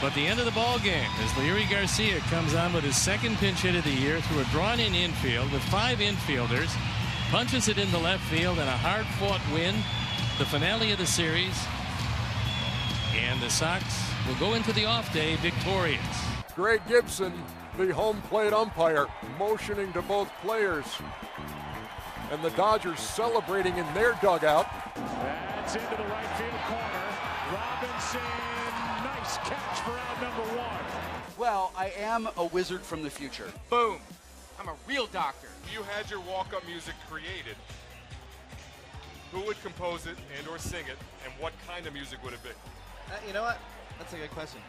But the end of the ball game as Leury Garcia comes on with his second pinch hit of the year through a drawn-in infield with five infielders, punches it in the left field, and a hard-fought win the finale of the series, and the Sox will go into the off day victorious. Greg Gibson, the home plate umpire, motioning to both players. And the Dodgers celebrating in their dugout. That's into the right field corner. Robinson, nice catch for out number one. Well, I am a wizard from the future. Boom. I'm a real doctor. You had your walk-up music created. Who would compose it and or sing it, and what kind of music would it be? Uh, you know what? That's a good question.